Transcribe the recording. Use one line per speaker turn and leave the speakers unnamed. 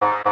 Bye.